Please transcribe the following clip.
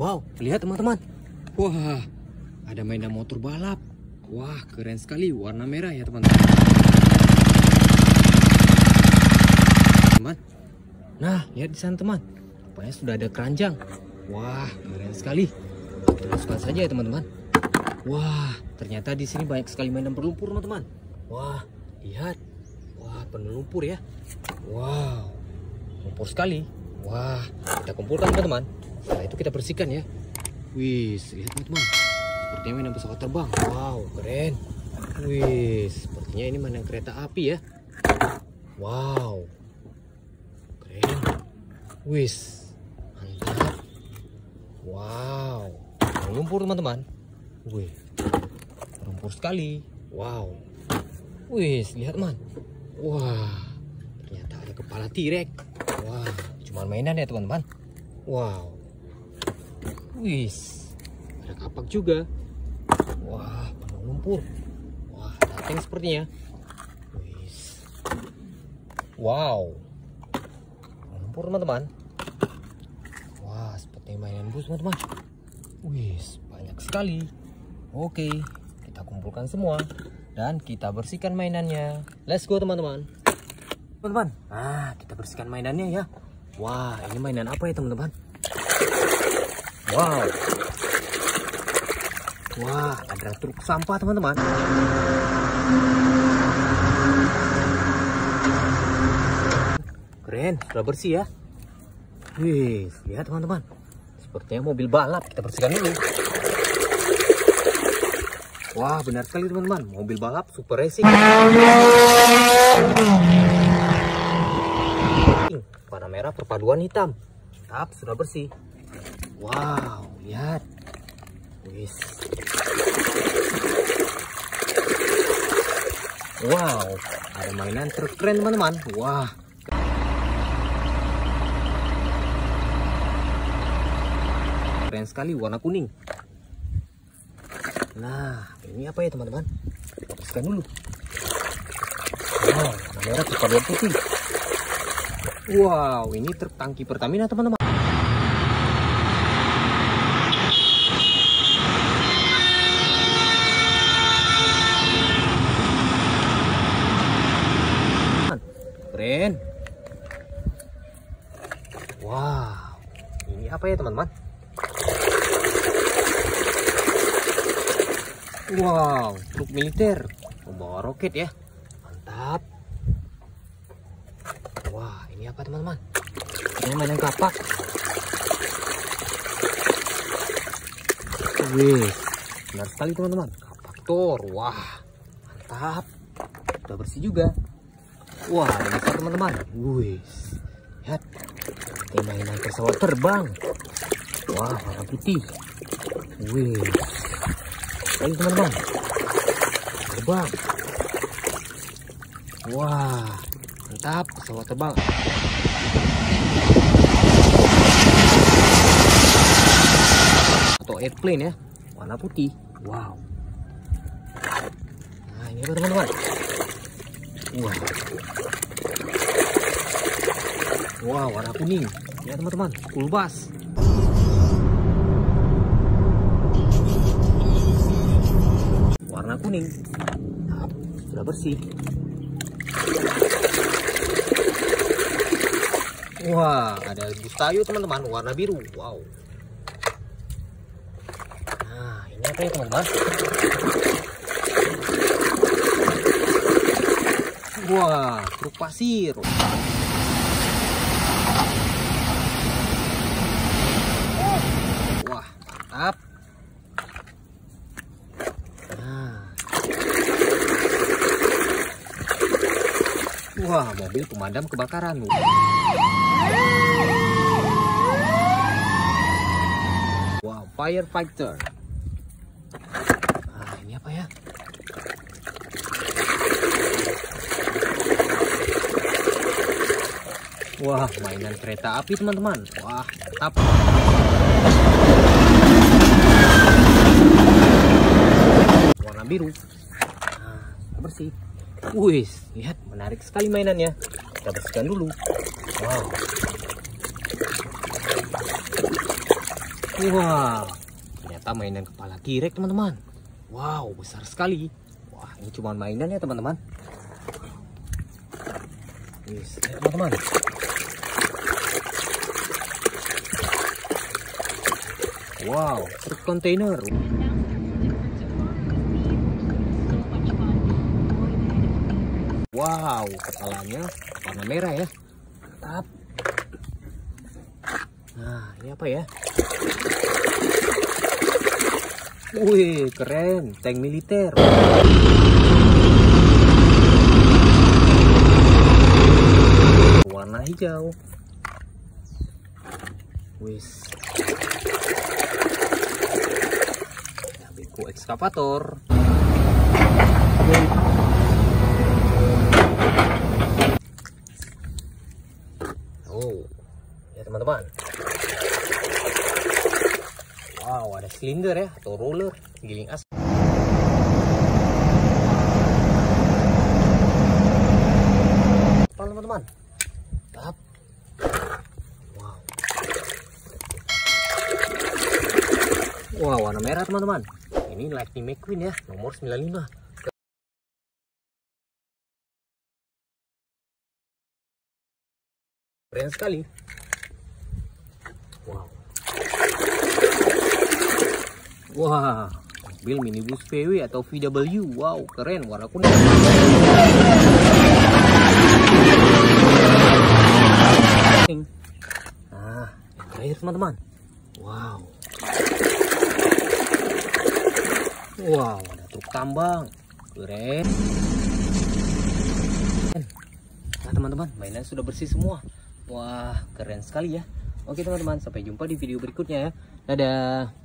Wow, lihat teman-teman. Wah, ada mainan motor balap. Wah, keren sekali. Warna merah ya teman-teman. Teman. Nah, lihat di sana teman. Rupanya sudah ada keranjang. Wah, keren sekali. Masukkan saja ya teman-teman. Wah, ternyata di sini banyak sekali mainan berlumpur teman-teman. Wah, lihat. Wah, penuh lumpur ya. Wow, lumpur sekali. Wah, kita kumpulkan teman-teman. Setelah itu kita bersihkan ya. Wih, lihat teman-teman. Sepertinya mainan pesawat terbang. Wow, keren. Wih, sepertinya ini mainan kereta api ya. Wow. Keren. Wis. Mantap. Wow. Lumpur teman-teman. Wih. Lumpur sekali. Wow. Wis, lihat man. Wah. Ternyata ada kepala tirek. Wah, cuman mainan ya teman-teman. Wow. Wis. Ada kapak juga. Wah, penuh lumpur. Wah, ada tank sepertinya. Wis. Wow. Lumpur teman-teman. Wah, seperti mainan bus teman-teman. Wis, banyak sekali. Oke, kita kumpulkan semua dan kita bersihkan mainannya. Let's go teman-teman. Teman-teman, nah kita bersihkan mainannya ya. Wah, ini mainan apa ya teman-teman? Wow. Wah, ada truk sampah teman-teman. Keren, sudah bersih ya. Wih, lihat teman-teman. Sepertinya mobil balap. Kita bersihkan dulu. Wah, benar sekali teman-teman. Mobil balap super racing. Warna merah perpaduan hitam. Mantap, sudah bersih. Wow, lihat. Wis. Wow, ada mainan truk keren teman-teman. Wah. Keren sekali warna kuning. Nah, ini apa ya teman-teman? Bersihkan dulu. Wow, merah putih. Wow, ini truk tangki Pertamina teman-teman. Keren. Wow, ini apa ya teman-teman? Wow, truk militer membawa roket ya. Mantap. Wah, ini apa teman-teman? Ini mainan kapak. Wih, benar sekali teman-teman. Kapak Thor. Wah, mantap. Udah bersih juga. Wah, besar teman-teman. Wih, lihat. Mainan pesawat terbang. Wah, warna putih. Wih, Ayo teman-teman. Terbang. Wah, mantap pesawat terbang. Atau airplane ya, warna putih. Wow. Nah, ini teman-teman? Wah. Wah, warna kuning. Ya teman-teman, bus. Warna kuning. Sudah bersih. Wah, ada bus tayo teman-teman, warna biru. Wow. Nah, ini apa ya teman-teman? Wah, truk pasir. Wah, mantap. Nah. Wah, mobil pemadam kebakaran. Wah, firefighter. Nah, ini apa ya? Wah, mainan kereta api teman-teman. Wah, mantap. Warna biru. Nah, bersih. Wih, lihat menarik sekali mainannya. Kita bersihkan dulu. Wow. Wah, ternyata mainan kepala T-Rex teman-teman. Wow, besar sekali. Wah, ini cuma mainan ya teman-teman. Lihat teman-teman. Wow, truk kontainer. Wow, kepalanya warna merah ya. Mantap. Nah, ini apa ya? Wih, keren. Tank militer. Warna hijau. Wis. Nabiku ekskavator. Oh, ya teman-teman. Wow, ada silinder ya atau roller giling as. teman-teman. Wow. Wow, warna merah teman-teman. Ini Lightning McQueen ya, nomor 95. Keren sekali. Wow. Wah, mobil minibus VW atau VW. Wow, keren warna kuning. Nah, terakhir teman-teman. Wow. Wow, ada truk tambang. Keren. Nah, teman-teman, mainan sudah bersih semua. Wah, keren sekali ya. Oke, teman-teman, sampai jumpa di video berikutnya ya. Dadah.